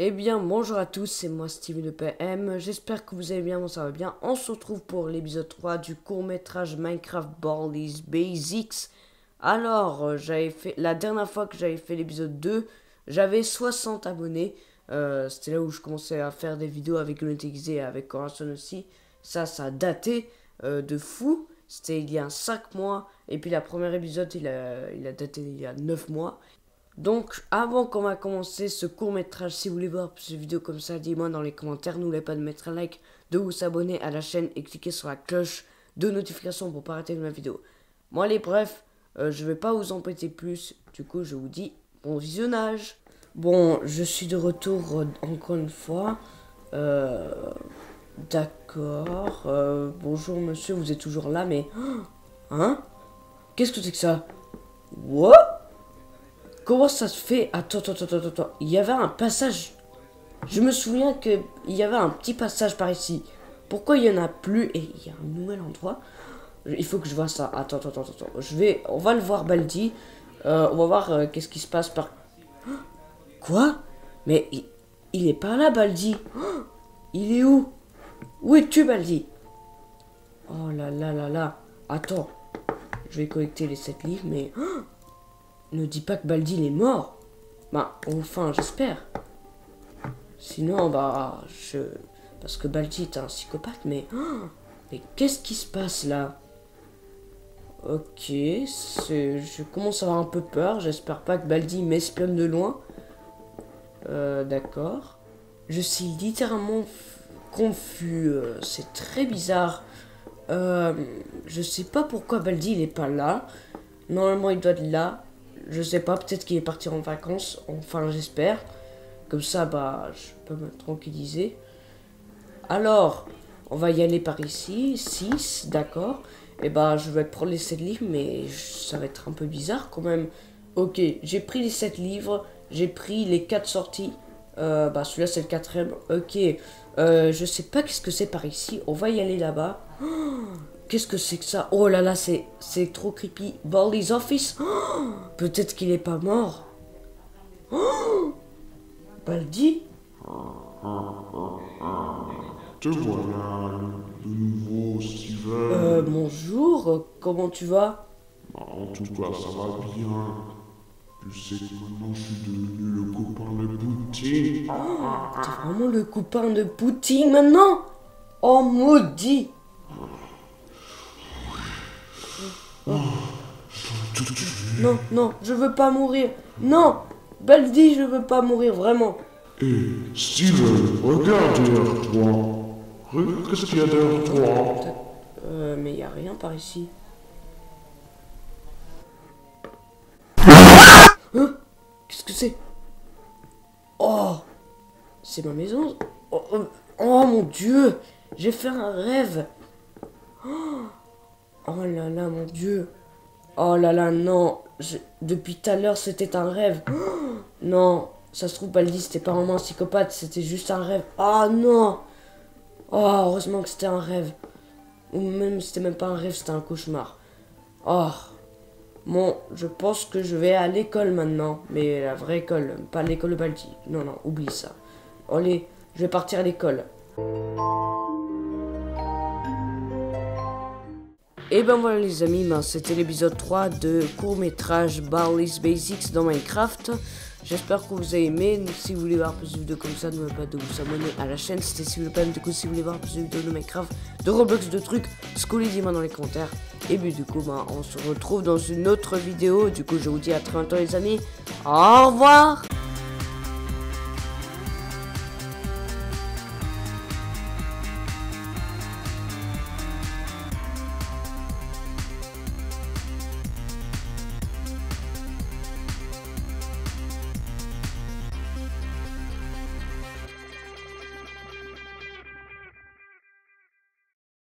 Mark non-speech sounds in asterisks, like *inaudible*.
Eh bien, bonjour à tous, c'est moi Steven de PM. J'espère que vous allez bien, moi ça va bien. On se retrouve pour l'épisode 3 du court-métrage Minecraft Baldi's Basics. Alors, euh, j'avais fait la dernière fois que j'avais fait l'épisode 2, j'avais 60 abonnés. Euh, C'était là où je commençais à faire des vidéos avec Unity et avec Corazon aussi. Ça, ça daté euh, de fou. C'était il y a 5 mois. Et puis la première épisode, il a, il a daté il y a 9 mois. Donc, avant qu'on va commencer ce court métrage, si vous voulez voir plus de vidéos comme ça, dites-moi dans les commentaires. N'oubliez pas de mettre un like, de vous abonner à la chaîne et cliquer sur la cloche de notification pour pas rater ma vidéo. Bon, allez, bref, euh, je vais pas vous embêter plus. Du coup, je vous dis bon visionnage. Bon, je suis de retour euh, encore une fois. Euh, D'accord. Euh, bonjour monsieur, vous êtes toujours là, mais... *gasps* Hein? Qu'est-ce que c'est que ça? What? Comment ça se fait? Attends, attends, attends, attends. Il y avait un passage... Je me souviens que il y avait un petit passage par ici. Pourquoi il y en a plus Et il y a un nouvel endroit? Il faut que je vois ça. Attends, attends, attends, attends. Je vais... On va le voir, Baldi. Euh, on va voir euh, qu'est-ce qui se passe par... *gasps* Quoi? Mais il, il est pas là, Baldi. *gasps* Il est où? Où es-tu, Baldi? Oh là là là là. Attends. Je vais collecter les 7 livres, mais... Ne dis pas que Baldi est mort. Bah, enfin, j'espère. Sinon, bah, je... Parce que Baldi est un psychopathe, mais... Mais qu'est-ce qui se passe là? Ok, je commence à avoir un peu peur. J'espère pas que Baldi m'espionne de loin. Euh, d'accord. Je suis littéralement confus. euh, C'est très bizarre. Euh, je sais pas pourquoi Baldi il est pas là. Normalement il doit être là. Je sais pas, peut-être qu'il est parti en vacances. Enfin, j'espère. Comme ça, bah, je peux me tranquilliser. Alors, on va y aller par ici. 6, d'accord. Et bah, je vais prendre les 7 livres, mais ça va être un peu bizarre quand même. Ok, j'ai pris les 7 livres. J'ai pris les 4 sorties. Euh, bah, celui-là, c'est le quatrième. Ok. Euh, je sais pas qu'est-ce que c'est par ici. On va y aller là-bas. *gasps* Qu'est-ce que c'est que ça? Oh là là, c'est c'est trop creepy. Baldi's office Oh, *gasps* Peut-être qu'il est pas mort. Oh *gasps* Baldi? Te voilà, de nouveau, Steven. euh, Bonjour, comment tu vas? Bah, en tout cas, ça va bien. Tu sais que maintenant je suis devenu le copain de Poutine. T'es vraiment le copain de Poutine maintenant? Oh maudit Non, non, je veux pas mourir. Non Baldi, je veux pas mourir, vraiment. Hé, Steven, regarde derrière toi. Regarde qu'est-ce qu'il y a derrière toi. Euh, mais y a rien par ici. Oh C'est ma maison oh, oh, oh, mon dieu J'ai fait un rêve Oh Oh là là, mon dieu Oh là là, non Depuis tout à l'heure, c'était un rêve. Oh, non Ça se trouve, Baldi, c'était pas vraiment un psychopathe, c'était juste un rêve. Oh non Oh, heureusement que c'était un rêve. Ou même c'était même pas un rêve, c'était un cauchemar. Oh. Bon, je pense que je vais à l'école maintenant. Mais la vraie école, pas l'école de Baldi. Non, non, oublie ça. Allez, je vais partir à l'école. Et ben voilà les amis, ben, c'était l'épisode 3 de court-métrage Baldi's Basics dans Minecraft. J'espère que vous avez aimé. Si vous voulez voir plus de vidéos comme ça, n'oubliez pas de vous abonner à la chaîne. C'était si vous pas, du coup, si vous voulez voir plus de vidéos de Minecraft, de Roblox, de trucs, dis-moi dans les commentaires. Et puis du coup, ben, on se retrouve dans une autre vidéo. Du coup, je vous dis à très bientôt les amis. Au revoir